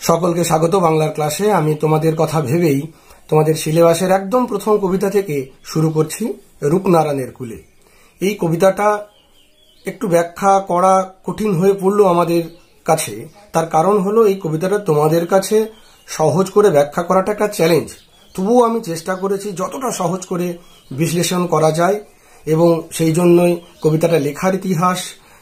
সকলকে স্বাগত বাংলার ক্লাসে। আমি তোমাদের কথা ভেবেই তোমাদের সিলেবাসের একদম প্রথম কবিতা থেকে শুরু করছি রূপনারায়ণের কুলে। এই কবিতাটা একটু ব্যাখ্যা করা কঠিন হয়ে পড়ল আমাদের কাছে। তার কারণ হলো এই কবিতাটা তোমাদের কাছে সহজ করে ব্যাখ্যা করাটা একটা চ্যালেঞ্জ তবুও আমি চেষ্টা করেছি যতটা সহজ করে বিশ্লেষণ করা যায় এবং সেই জন্যই কবিতাটা লেখার ইতিহাস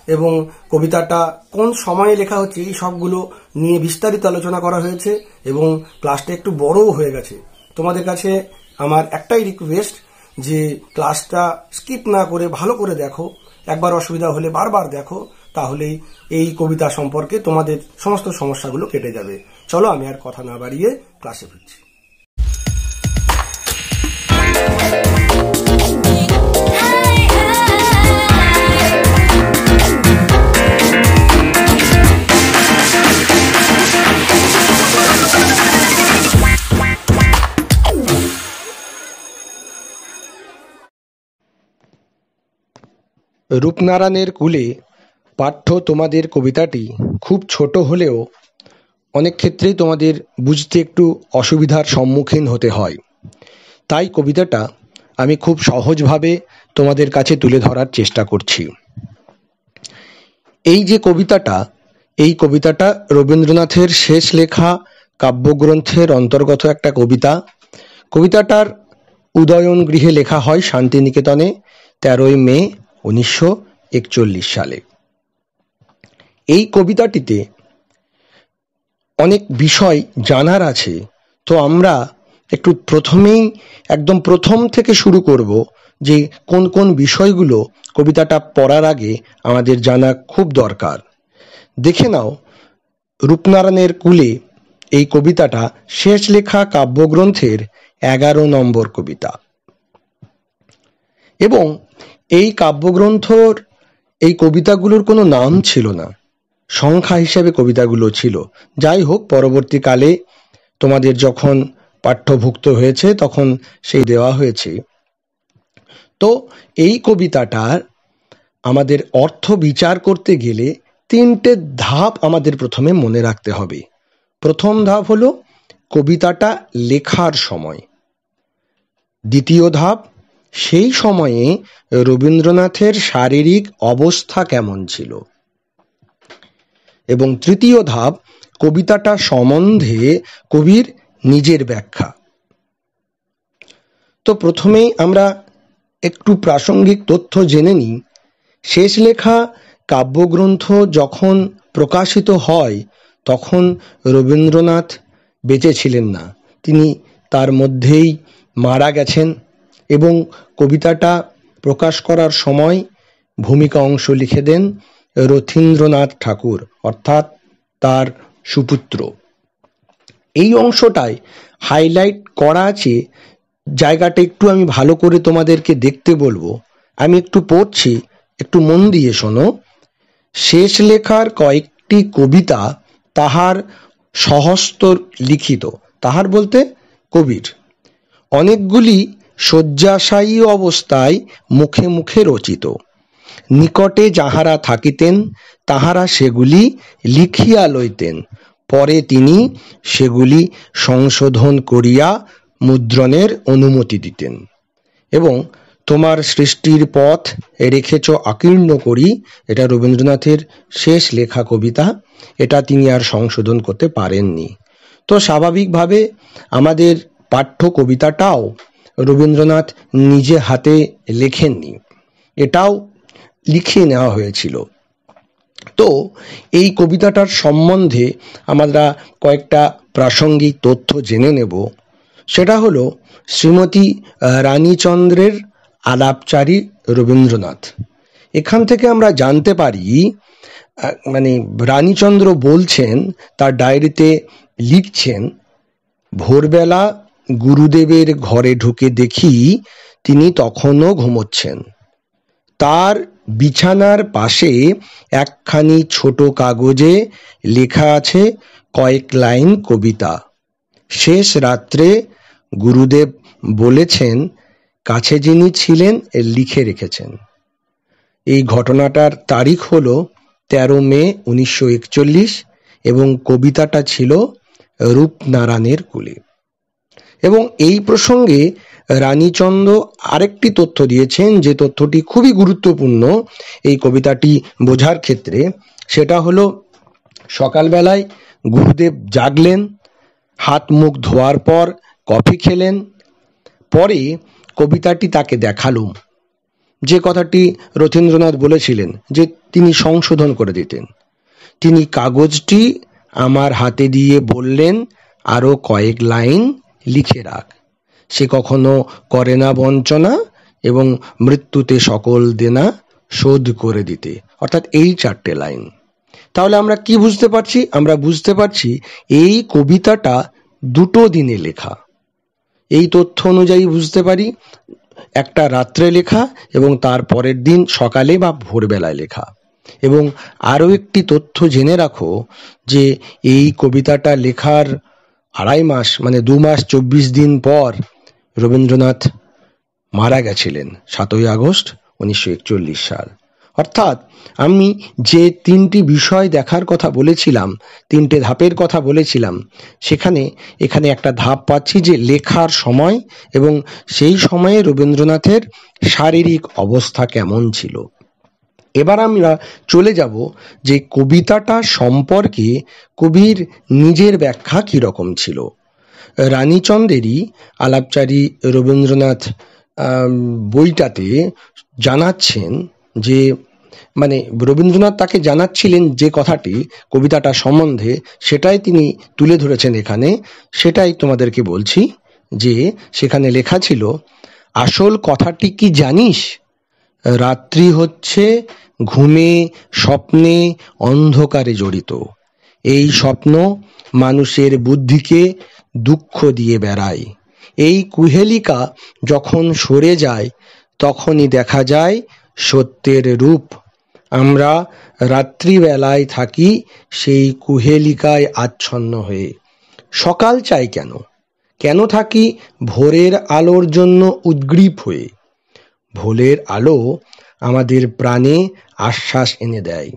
এবং কবিতাটা কোন সময়ে লেখা হচ্ছে এই সবগুলো নিয়ে বিস্তারিত আলোচনা করা হয়েছে এবং ক্লাসটা একটু বড়ও হয়ে গেছে। তোমাদের কাছে আমার একটাই রিকোয়েস্ট যে ক্লাসটা স্কিপ না করে ভালো করে দেখো, একবার অসুবিধা হলে বারবার দেখো, তাহলেই এই কবিতা সম্পর্কে তোমাদের সমস্ত সমস্যাগুলো কেটে যাবে। চলো আমি আর কথা না বাড়িয়ে ক্লাসে ফিরছি। রূপনারায়ণের কুলে পাঠ্য তোমাদের কবিতাটি খুব ছোট হলেও অনেক ক্ষেত্রেই তোমাদের বুঝতে একটু অসুবিধার সম্মুখীন হতে হয়। তাই কবিতাটা আমি খুব সহজভাবে তোমাদের কাছে তুলে ধরার চেষ্টা করছি। এই যে কবিতাটা, এই কবিতাটা রবীন্দ্রনাথের শেষ লেখা কাব্যগ্রন্থের অন্তর্গত একটা কবিতা। কবিতাটার উদয়ন গৃহে লেখা হয় শান্তিনিকেতনে, তেরোই মে উনিশশো একচল্লিশ সালে। এই কবিতাটিতে অনেক বিষয় জানার আছে। তো আমরা একটু প্রথমেই, একদম প্রথম থেকে শুরু করব যে কোন কোন বিষয়গুলো কবিতাটা পড়ার আগে আমাদের জানা খুব দরকার। দেখে নাও, রূপনারায়ণের কুলে এই কবিতাটা শেষ লেখা কাব্যগ্রন্থের এগারো নম্বর কবিতা। এবং এই কাব্যগ্রন্থর এই কবিতাগুলোর কোনো নাম ছিল না। সংখ্যা হিসেবে কবিতাগুলো ছিল। যাই হোক, পরবর্তীকালে তোমাদের যখন পাঠ্যভুক্ত হয়েছে, তখন সেই দেওয়া হয়েছে। তো এই কবিতাটার আমাদের অর্থ বিচার করতে গেলে তিনটে ধাপ আমাদের প্রথমে মনে রাখতে হবে। প্রথম ধাপ হলো কবিতাটা লেখার সময়। দ্বিতীয় ধাপ সেই সময়ে রবীন্দ্রনাথের শারীরিক অবস্থা কেমন ছিল? এবং তৃতীয় ধাপ, কবিতাটা সম্বন্ধে কবির নিজের ব্যাখ্যা। তো প্রথমেই আমরা একটু প্রাসঙ্গিক তথ্য জেনে নিই। শেষ লেখা কাব্যগ্রন্থ যখন প্রকাশিত হয়, তখন রবীন্দ্রনাথ বেঁচে ছিলেন না। তিনি তার মধ্যেই মারা গেছেন। এবং কবিতাটা প্রকাশ করার সময় ভূমিকা অংশ লিখে দেন রথীন্দ্রনাথ ঠাকুর, অর্থাৎ তার সুপুত্র। এই অংশটায় হাইলাইট করা আছে, জায়গাটা একটু আমি ভালো করে তোমাদেরকে দেখতে বলব। আমি একটু পড়ছি, একটু মন দিয়ে শোনো। শেষ লেখার কয়েকটি কবিতা তাহার সহস্ত লিখিত। তাহার বলতে কবির। অনেকগুলি শয্যাশায়ী অবস্থায় মুখে মুখে রচিত। নিকটে যাহারা থাকিতেন, তাহারা সেগুলি লিখিয়া লইতেন। পরে তিনি সেগুলি সংশোধন করিয়া মুদ্রণের অনুমতি দিতেন। এবং তোমার সৃষ্টির পথ রেখেছ আকীর্ণ করি, এটা রবীন্দ্রনাথের শেষ লেখা কবিতা, এটা তিনি আর সংশোধন করতে পারেননি। তো স্বাভাবিকভাবে আমাদের পাঠ্য কবিতাটাও রবীন্দ্রনাথ নিজে হাতে লেখেননি। এটাও লিখে নেওয়া হয়েছিল। তো এই কবিতাটার সম্বন্ধে আমরা কয়েকটা প্রাসঙ্গিক তথ্য জেনে নেব। সেটা হলো শ্রীমতী রানীচন্দ্রের আলাপচারী রবীন্দ্রনাথ। এখান থেকে আমরা জানতে পারি মানে রানীচন্দ্র বলছেন, তার ডায়েরিতে লিখছেন, ভোরবেলা গুরুদেবের ঘরে ঢুকে দেখি তিনি তখনও ঘুমোচ্ছেন। তার বিছানার পাশে একখানি ছোট কাগজে লেখা আছে কয়েক লাইন কবিতা। শেষ রাত্রে গুরুদেব বলেছেন, কাছে যিনি ছিলেন, লিখে রেখেছেন। এই ঘটনাটার তারিখ হল তেরো মে উনিশশো একচল্লিশ এবং কবিতাটা ছিল রূপনারায়ণের কুলে। এবং এই প্রসঙ্গে রানীচন্দ্র আরেকটি তথ্য দিয়েছেন যে তথ্যটি খুবই গুরুত্বপূর্ণ এই কবিতাটি বোঝার ক্ষেত্রে। সেটা হলো, সকালবেলায় গুরুদেব জাগলেন, হাত মুখ ধোয়ার পর কফি খেলেন, পরে কবিতাটি তাকে দেখালুম যে কথাটি রথীন্দ্রনাথ বলেছিলেন যে তিনি সংশোধন করে দিতেন। তিনি কাগজটি আমার হাতে দিয়ে বললেন আরও কয়েক লাইন লিখে রাখ। সে কখনো করে না বঞ্চনা এবং মৃত্যুতে সকল দেনা শোধ করে দিতে। অর্থাৎ এই চারটে লাইন। তাহলে আমরা কি বুঝতে পারছি? আমরা বুঝতে পারছি এই কবিতাটা দুটো দিনে লেখা। এই তথ্য অনুযায়ী বুঝতে পারি, একটা রাত্রে লেখা এবং তার পরের দিন সকালে বা ভোরবেলায় লেখা। এবং আরও একটি তথ্য জেনে রাখো যে এই কবিতাটা লেখার আড়াই মাস মানে দু মাস, চব্বিশ দিন পর রবীন্দ্রনাথ মারা গেছিলেন, সাতই আগস্ট উনিশশো একচল্লিশ সাল। অর্থাৎ আমি যে তিনটি বিষয় দেখার কথা বলেছিলাম, তিনটে ধাপের কথা বলেছিলাম, সেখানে এখানে একটা ধাপ পাচ্ছি যে লেখার সময় এবং সেই সময়ে রবীন্দ্রনাথের শারীরিক অবস্থা কেমন ছিল। এবার আমরা চলে যাব যে কবিতাটা সম্পর্কে কবির নিজের ব্যাখ্যা কীরকম ছিল। রানীচন্দ্রেরই আলাপচারী রবীন্দ্রনাথ বইটাতে জানাচ্ছেন যে মানে রবীন্দ্রনাথ তাকে জানাচ্ছিলেন যে কথাটি, কবিতাটা সম্বন্ধে, সেটাই তিনি তুলে ধরেছেন এখানে। সেটাই তোমাদেরকে বলছি যে, সেখানে লেখা ছিল, আসল কথাটি কি জানিস? রাত্রি হচ্ছে ঘুমে স্বপ্নে অন্ধকারে জড়িত। এই স্বপ্ন মানুষের বুদ্ধিকে দুঃখ দিয়ে বেড়ায়। এই কুহেলিকা যখন সরে যায়, তখনই দেখা যায় সত্যের রূপ। আমরা রাত্রিবেলায় থাকি সেই কুহেলিকায় আচ্ছন্ন হয়ে। সকাল চাই কেন? কেন থাকি ভোরের আলোর জন্য উদ্গ্রীব হয়ে? ভোরের আলো আমাদের প্রাণে আশ্বাস এনে দেয়।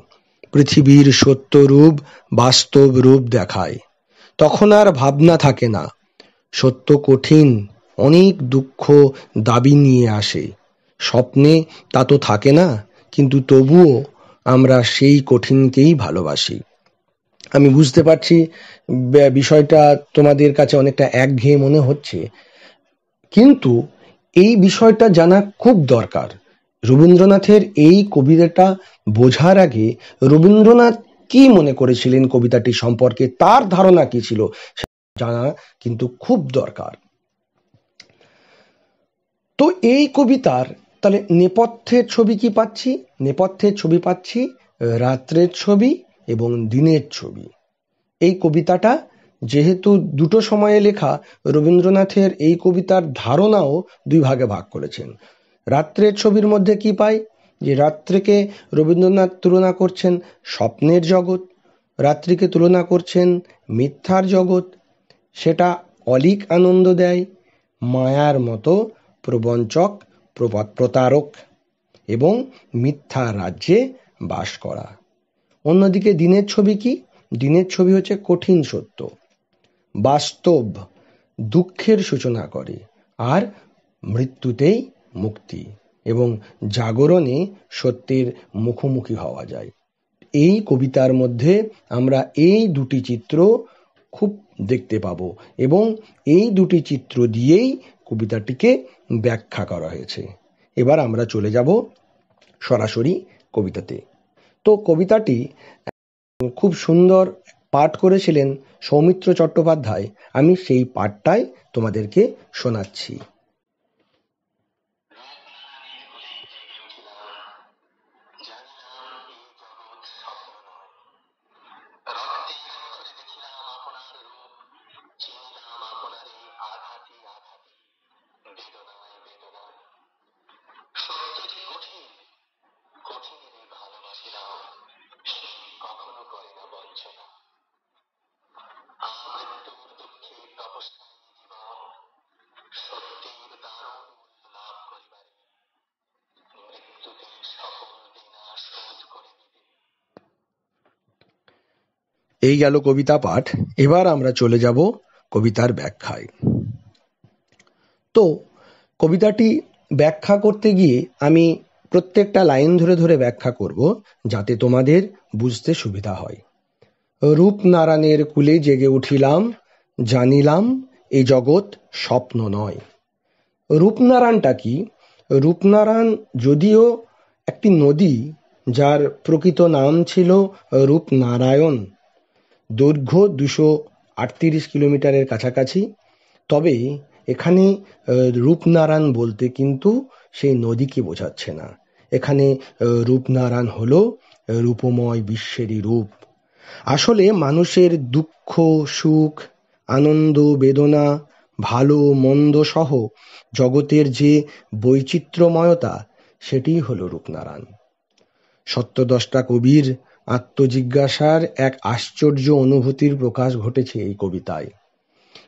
পৃথিবীর সত্য রূপ বাস্তব রূপ দেখায়। তখন আর ভাবনা থাকে না। সত্য কঠিন, অনেক দুঃখ দাবি নিয়ে আসে। স্বপ্নে তা তো থাকে না, কিন্তু তবুও আমরা সেই কঠিনকেই ভালোবাসি। আমি বুঝতে পারছি বিষয়টা তোমাদের কাছে অনেকটা একঘেয়ে মনে হচ্ছে, কিন্তু এই বিষয়টা জানা খুব দরকার। রবীন্দ্রনাথের এই কবিতাটা বোঝার আগে রবীন্দ্রনাথ কি মনে করেছিলেন কবিতাটি সম্পর্কে? তার ধারণা কি ছিল? জানা কিন্তু খুব দরকার। তো এই কবিতার তাহলে নেপথ্যের ছবি কি পাচ্ছি? নেপথ্যের ছবি পাচ্ছি রাত্রের ছবি এবং দিনের ছবি। এই কবিতাটা যেহেতু দুটো সময়ে লেখা, রবীন্দ্রনাথের এই কবিতার ধারণাও দুই ভাগে ভাগ করেছেন। রাত্রের ছবির মধ্যে কি পাই? যে রাত্রিকে রবীন্দ্রনাথ তুলনা করছেন স্বপ্নের জগৎ, রাত্রিকে তুলনা করছেন মিথ্যার জগৎ। সেটা অলিক আনন্দ দেয়, মায়ার মতো প্রবঞ্চক প্রতারক এবং মিথ্যা রাজ্যে বাস করা। অন্যদিকে দিনের ছবি কি? দিনের ছবি হচ্ছে কঠিন সত্য, বাস্তব দুঃখের সূচনা করে। আর মৃত্যুতেই মুক্তি এবং জাগরণে সত্যের মুখোমুখি হওয়া যায়। এই কবিতার মধ্যে আমরা এই দুটি চিত্র খুব দেখতে পাবো এবং এই দুটি চিত্র দিয়েই কবিতাটিকে ব্যাখ্যা করা হয়েছে। এবার আমরা চলে যাব সরাসরি কবিতাতে। তো কবিতাটি খুব সুন্দর পাঠ করেছিলেন সৌমিত্র চট্টোপাধ্যায়। আমি সেই পাঠটাই তোমাদেরকে শোনাচ্ছি। করছ না। এই গেল কবিতা পাঠ। এবার আমরা চলে যাব কবিতার ব্যাখ্যায়। তো, কবিতাটি ব্যাখ্যা করতে গিয়ে আমি প্রত্যেকটা লাইন ধরে ধরে ব্যাখ্যা করব যাতে তোমাদের বুঝতে সুবিধা হয়। রূপনারায়ণের কুলে জেগে উঠিলাম, জানিলাম এই জগৎ স্বপ্ন নয়। রূপনারায়ণটা কি? রূপনারায়ণ যদিও একটি নদী, যার প্রকৃত নাম ছিল রূপনারায়ণ। দৈর্ঘ্য দুশো আটত্রিশ কিলোমিটারের কাছাকাছি। তবে এখানে রূপনারায়ণ বলতে কিন্তু সেই নদীকে বোঝাচ্ছে না। এখানে রূপনারায়ণ হলো রূপময় বিশ্বেরই রূপ। আসলে মানুষের দুঃখ, সুখ, আনন্দ, বেদনা, ভালো, মন্দ সহ জগতের যে বৈচিত্র্যময়তা সেটিই হলো রূপনারায়ণ। সত্যদষ্টা কবির আত্মজিজ্ঞাসার এক আশ্চর্য অনুভূতির প্রকাশ ঘটেছে এই কবিতায়।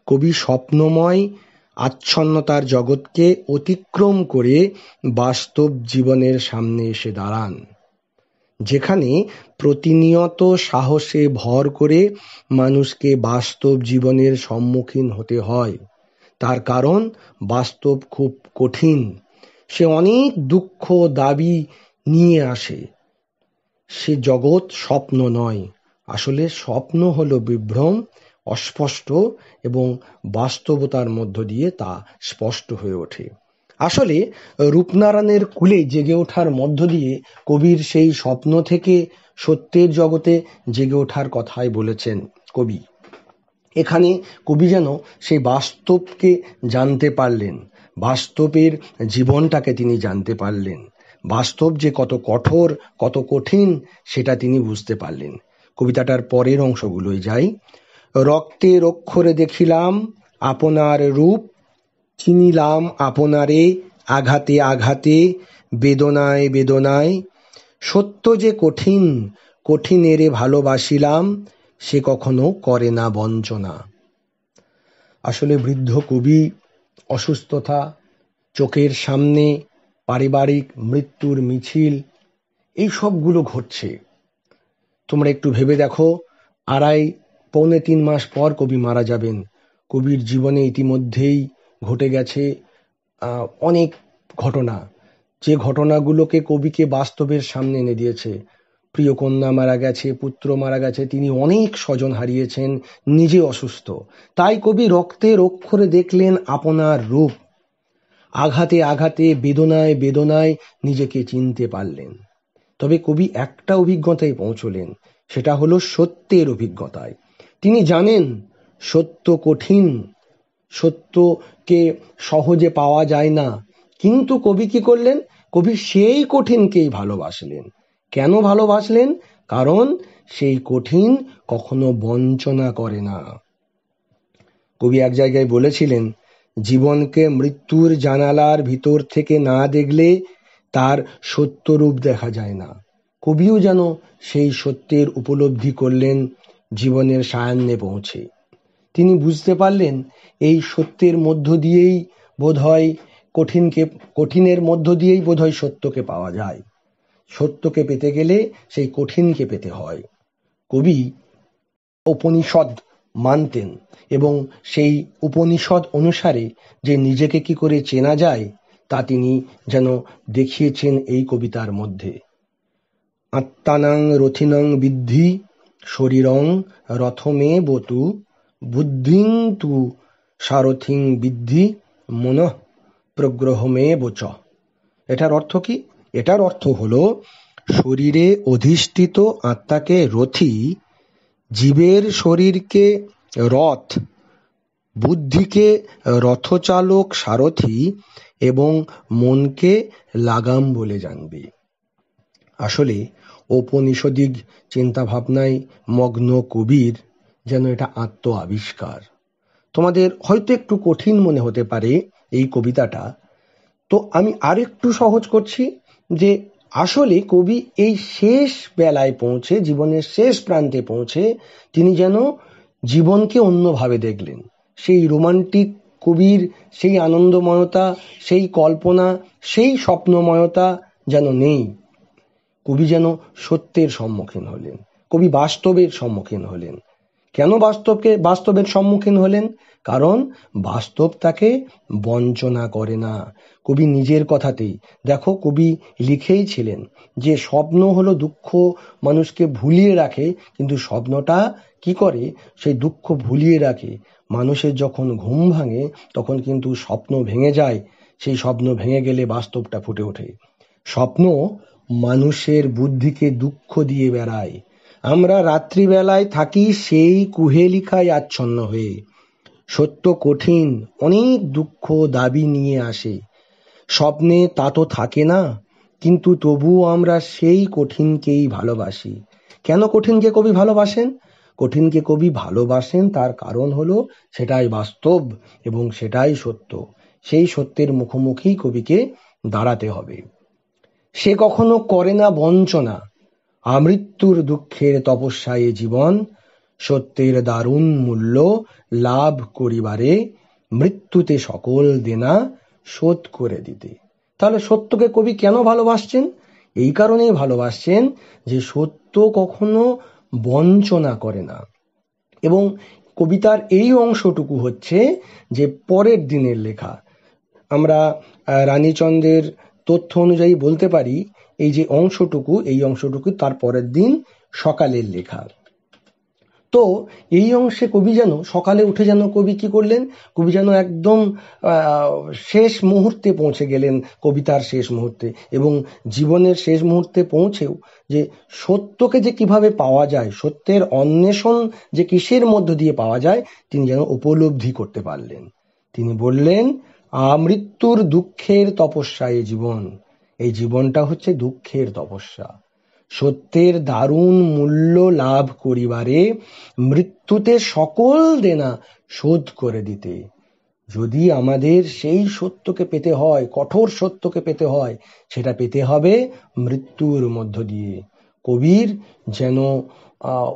কবি স্বপ্নময় আচ্ছন্নতার জগৎকে অতিক্রম করে বাস্তব জীবনের সামনে এসে দাঁড়ান। যেখানে প্রতিনিয়ত সাহসে ভর করে মানুষকে বাস্তব জীবনের সম্মুখীন হতে হয়। তার কারণ, বাস্তব খুব কঠিন। সে অনেক দুঃখ দাবি নিয়ে আসে। সে জগৎ স্বপ্ন নয়। আসলে স্বপ্ন হলো বিভ্রম, অস্পষ্ট এবং বাস্তবতার মধ্য দিয়ে তা স্পষ্ট হয়ে ওঠে। আসলে, রূপনারায়ণের কুলে জেগে ওঠার মধ্য দিয়ে কবির সেই স্বপ্ন থেকে সত্যের জগতে জেগে ওঠার কথাই বলেছেন কবি। এখানে কবি যেন সেই বাস্তবকে জানতে পারলেন, বাস্তবের জীবনটাকে তিনি জানতে পারলেন, বাস্তব যে কত কঠোর, কত কঠিন, সেটা তিনি বুঝতে পারলেন। কবিতাটার পরের অংশগুলোই যাই। রক্তের অক্ষরে দেখিলাম আপনার রূপ চিনিলাম আপনারে, আঘাতে আঘাতে, বেদনায় বেদনায়। সত্য যে কঠিন, কঠিনেরে ভালোবাসিলাম, সে কখনো করে না বঞ্চনা। আসলে বৃদ্ধ কবি অসুস্থতা, চোখের সামনে পারিবারিক মৃত্যুর মিছিল, এই সবগুলো ঘটছে। তোমরা একটু ভেবে দেখো, আড়াই, পৌনে তিন মাস পর কবি মারা যাবেন। কবির জীবনে ইতিমধ্যেই ঘটে গেছে অনেক ঘটনা। যে ঘটনাগুলোকে কবিকে বাস্তবের সামনে এনে দিয়েছে। প্রিয় কন্যা মারা গেছে, পুত্র মারা গেছে, তিনি অনেক স্বজন হারিয়েছেন, নিজে অসুস্থ। তাই কবি রক্তের অক্ষরে দেখলেন আপনার রূপ। আঘাতে আঘাতে, বেদনায় বেদনায় নিজেকে চিনতে পারলেন। তবে কবি একটা অভিজ্ঞতায় পৌঁছলেন, সেটা হলো সত্যের অভিজ্ঞতায়। তিনি জানেন, সত্য কঠিন সত্যকে সহজে পাওয়া যায় না। কিন্তু কবি কি করলেন? কবি সেই কঠিনকেই ভালোবাসলেন। কেন ভালোবাসলেন? কারণ সেই কঠিন কখনো বঞ্চনা করে না। কবি এক জায়গায় বলেছিলেন, জীবনকে মৃত্যুর জানালার ভিতর থেকে না দেখলে তার সত্য রূপ দেখা যায় না। কবিও যেন সেই সত্যের উপলব্ধি করলেন, জীবনের সায়ান্নে পৌঁছে। তিনি বুঝতে পারলেন এই সত্যের মধ্য দিয়েই বোধহয় কঠিনকে, কঠিনের মধ্য দিয়েই বোধহয় সত্যকে পাওয়া যায়। সত্যকে পেতে গেলে সেই কঠিনকে পেতে হয়। কবি উপনিষদ মানতেন এবং সেই উপনিষদ অনুসারে যে নিজেকে কি করে চেনা যায়, তা তিনি যেন দেখিয়েছেন এই কবিতার মধ্যে। আত্মানাং রথিনং বিদ্ধি, শরীরং রথমে বতু বুদ্ধিং তু সারথিং বিদ্ধি মন প্রগ্রহমে বোচ এটার অর্থ কি? এটার অর্থ হলো, শরীরে অধিষ্ঠিত আত্মাকে রথি, জীবের শরীরকে রথ, বুদ্ধিকে রথচালক সারথি এবং মনকে লাগাম বলে জানবে। আসলে, ঔপনিষদিক চিন্তাভাবনায় মগ্ন কবির যেন এটা আত্ম আবিষ্কার তোমাদের হয়তো একটু কঠিন মনে হতে পারে এই কবিতাটা। তো আমি আরেকটু সহজ করছি যে আসলে কবি এই শেষ বেলায় পৌঁছে, জীবনের শেষ প্রান্তে পৌঁছে, তিনি যেন জীবনকে অন্যভাবে দেখলেন। সেই রোমান্টিক কবির সেই আনন্দময়তা, সেই কল্পনা, সেই স্বপ্নময়তা যেন নেই। কবি যেন সত্যের সম্মুখীন হলেন, কবি বাস্তবের সম্মুখীন হলেন। কেন বাস্তবকে, বাস্তবের সম্মুখীন হলেন? কারণ বাস্তব তাকে বঞ্চনা করে না। কবি নিজের কথাতেই, দেখো কবি লিখেই ছিলেন যে স্বপ্ন হলো দুঃখ মানুষকে ভুলিয়ে রাখে, কিন্তু স্বপ্নটা কি করে? সেই দুঃখ ভুলিয়ে রাখে। মানুষের যখন ঘুম ভাঙে, তখন কিন্তু স্বপ্ন ভেঙে যায়। সেই স্বপ্ন ভেঙে গেলে বাস্তবটা ফুটে ওঠে। স্বপ্ন মানুষের বুদ্ধিকে দুঃখ দিয়ে বেড়ায়। আমরা রাত্রিবেলায় থাকি সেই কুহেলিকায় আচ্ছন্ন হয়ে। সত্য কঠিন, অনেক দুঃখ দাবি নিয়ে আসে। স্বপ্নে তা তো থাকে না, কিন্তু তবুও আমরা সেই কঠিনকেই ভালোবাসি। কেন কঠিনকে কবি ভালোবাসেন? কঠিনকে কবি ভালোবাসেন তার কারণ হলো সেটাই বাস্তব এবং সেটাই সত্য। সেই সত্যের মুখোমুখি কবিকে দাঁড়াতে হবে। সে কখনো করে না বঞ্চনা। আমৃত্যুর দুঃখের তপস্যায় জীবন, সত্যের দারুণ মূল্য লাভ করিবারে মৃত্যুতে সকল দেনা শোধ করে দিতে। তাহলে সত্যকে কবি কেন ভালোবাসছেন? এই কারণেই ভালোবাসছেন যে সত্য কখনো বঞ্চনা করে না। এবং কবিতার এই অংশটুকু হচ্ছে যে পরের দিনের লেখা। আমরা রানীচন্দ্রের তথ্য অনুযায়ী বলতে পারি এই যে অংশটুকু, এই অংশটুকু তার পরের দিন সকালের লেখা। তো এই অংশে কবি যেন, সকালে উঠে যেন কবি কি করলেন? কবি যেন একদম শেষ মুহূর্তে পৌঁছে গেলেন কবিতার শেষ মুহূর্তে এবং জীবনের শেষ মুহূর্তে পৌঁছেও যে সত্যকে যে কীভাবে পাওয়া যায়, সত্যের অন্বেষণ যে কিসের মধ্য দিয়ে পাওয়া যায়, তিনি যেন উপলব্ধি করতে পারলেন। তিনি বললেন আমৃত্যুর দুঃখের তপস্যায় জীবন। এই জীবনটা হচ্ছে দুঃখের তপস্যা। সত্যের দারুণ মূল্য লাভ করিবারে মৃত্যুতে সকল দেনা শোধ করে দিতে। যদি আমাদের সেই সত্যকে পেতে হয়, কঠোর সত্যকে পেতে হয়, সেটা পেতে হবে মৃত্যুর মধ্য দিয়ে। কবির যেন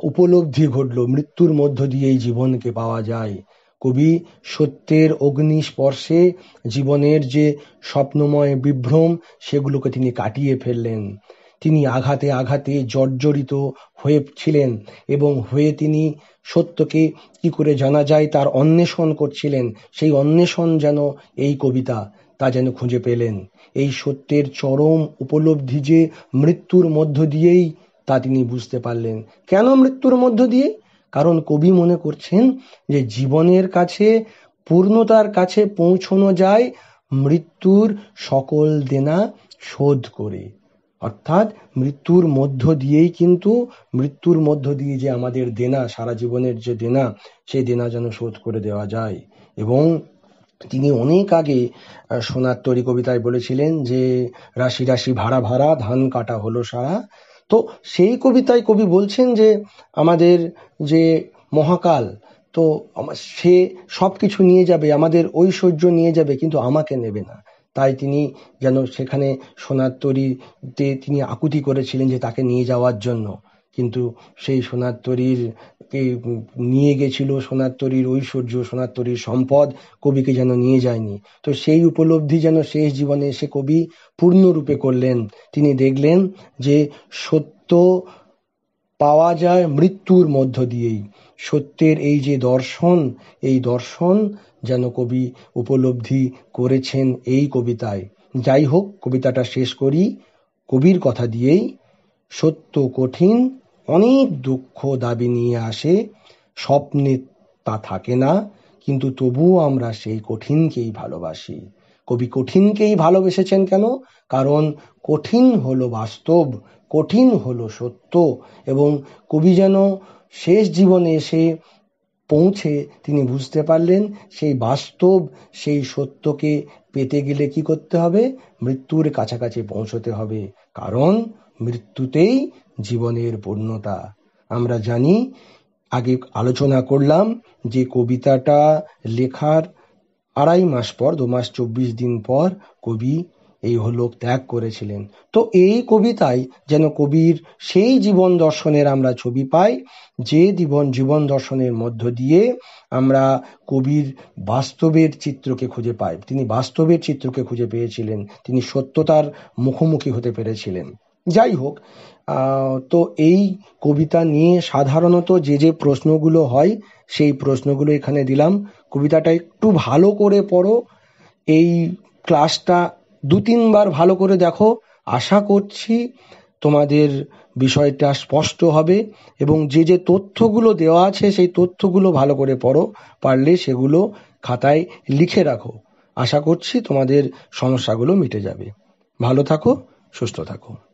উপলব্ধি ঘটল, মৃত্যুর মধ্য দিয়েই জীবনকে পাওয়া যায়। কবি সত্যের অগ্নি স্পর্শে জীবনের যে স্বপ্নময় বিভ্রম, সেগুলোকে তিনি কাটিয়ে ফেললেন। তিনি আঘাতে আঘাতে জর্জরিত হয়েছিলেন এবং হয়ে তিনি সত্যকে কি করে জানা যায় তার অন্বেষণ করছিলেন, সেই অন্বেষণ যেন এই কবিতা তা যেন খুঁজে পেলেন। এই সত্যের চরম উপলব্ধি যে মৃত্যুর মধ্য দিয়েই তা তিনি বুঝতে পারলেন। কেন মৃত্যুর মধ্য দিয়ে? কারণ কবি মনে করছেন যে জীবনের কাছে, পূর্ণতার কাছে পৌঁছানো যায় মৃত্যুর সকল দেনা শোধ করে। অর্থাৎ মৃত্যুর মধ্য দিয়েই কিন্তু, মৃত্যুর মধ্য দিয়ে যে আমাদের দেনা, সারা জীবনের যে দেনা, সেই দেনা যেন শোধ করে দেওয়া যায়। এবং তিনি অনেক আগে সোনার তরি কবিতায় বলেছিলেন যে, রাশি রাশি ভাড়া ভাড়া, ধান কাটা হলো সারা তো সেই কবিতায় কবি বলছেন যে আমাদের যে মহাকাল, তো সে সব কিছু নিয়ে যাবে, আমাদের ঐশ্বর্য নিয়ে যাবে, কিন্তু আমাকে নেবে না। তাই তিনি যেন সেখানে সোনার তরীতে তিনি আকুতি করেছিলেন যে তাকে নিয়ে যাওয়ার জন্য। কিন্তু সেই সোনার তরীর নিয়ে গেছিল, সোনার তরীর ঐশ্বর্য, সোনার তরীর সম্পদ কবিকে যেন নিয়ে যায়নি। তো সেই উপলব্ধি যেন শেষ জীবনে এসে কবি পূর্ণরূপে করলেন। তিনি দেখলেন যে সত্য পাওয়া যায় মৃত্যুর মধ্য দিয়েই। সত্যের এই যে দর্শন, এই দর্শন যেন কবি উপলব্ধি করেছেন এই কবিতায়। যাই হোক, কবিতাটা শেষ করি। কবির কথা দিয়েই সত্য কঠিন অনেক দুঃখ দাবি নিয়ে আসে, স্বপ্নে তা থাকে না, কিন্তু তবুও আমরা সেই কঠিনকেই ভালোবাসি। কবি কঠিনকেই ভালোবেসেছেন কেন? কারণ কঠিন হলো বাস্তব, কঠিন হলো সত্য, এবং কবি যেন শেষ জীবনে এসে পৌঁছে তিনি বুঝতে পারলেন, সেই বাস্তব, সেই সত্যকে পেতে গেলে কি করতে হবে? মৃত্যুর কাছাকাছি পৌঁছতে হবে। কারণ মৃত্যুতেই জীবনের পূর্ণতা। আমরা জানি, আগে আলোচনা করলাম যে কবিতাটা লেখার আড়াই মাস পর, দু মাস চব্বিশ দিন পর কবি এই হলোক ত্যাগ করেছিলেন। তো এই কবিতায় যেন কবির সেই জীবন দর্শনের আমরা ছবি পাই, যে জীবন জীবন দর্শনের মধ্য দিয়ে আমরা কবির বাস্তবের চিত্রকে খুঁজে পাই। তিনি বাস্তবের চিত্রকে খুঁজে পেয়েছিলেন। তিনি সত্যতার মুখোমুখি হতে পেরেছিলেন। যাই হোক তো এই কবিতা নিয়ে সাধারণত যে যে প্রশ্নগুলো হয়, সেই প্রশ্নগুলো এখানে দিলাম। কবিতাটা একটু ভালো করে পড়ো। এই ক্লাসটা দু তিনবার ভালো করে দেখো। আশা করছি তোমাদের বিষয়টা স্পষ্ট হবে এবং যে যে তথ্যগুলো দেওয়া আছে, সেই তথ্যগুলো ভালো করে পড়ো। পারলে সেগুলো খাতায় লিখে রাখো। আশা করছি তোমাদের সমস্যাগুলো মিটে যাবে। ভালো থাকো, সুস্থ থাকো।